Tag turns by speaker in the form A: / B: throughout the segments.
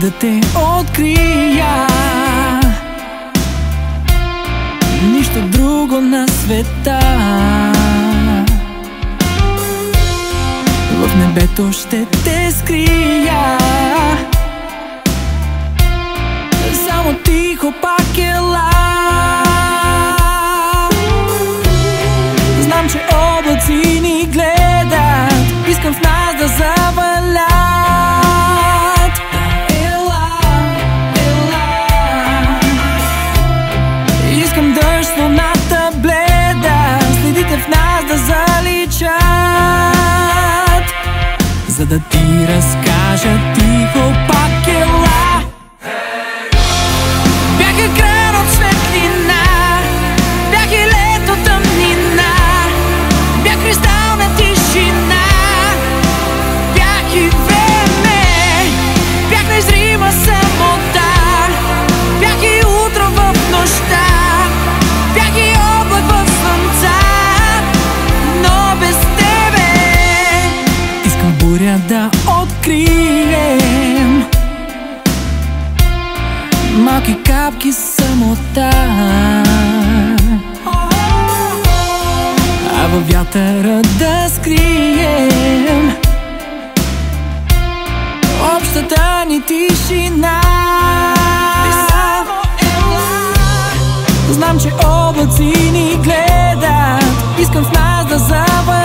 A: да те открия. Нищо друго на света. В небето ще те скрия. Само тихо пак ела Знам, За да ти разкажа тихо пак ела Бях буря да открием. Малки капки самота А във вятъра да скрием Общата ни тишина. Знам, че облаци ни гледат. Искам в нас да завалят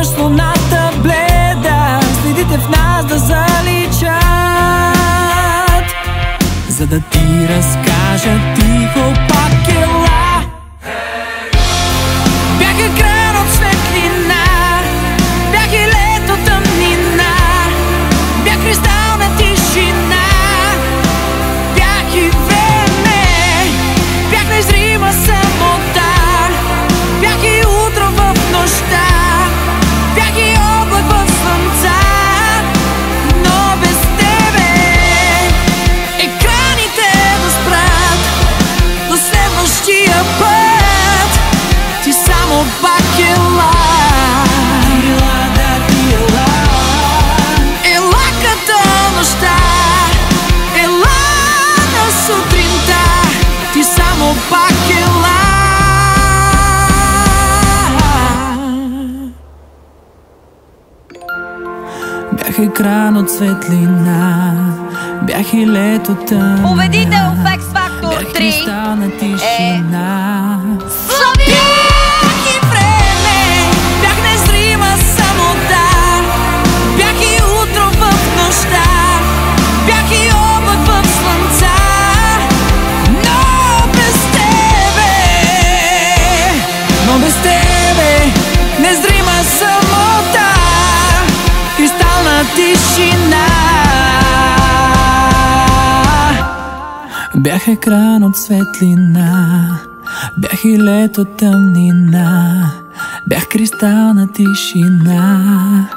A: Искам дъжд с луната бледа. Следите в нас да заличат. За да ти разкажа Бях екран от светлина Бях и лето тъмна
B: Победител в X Factor
A: Бях
B: 3
A: кристална Бях екран от светлина Бях и лето тъмнина Бях кристална тишина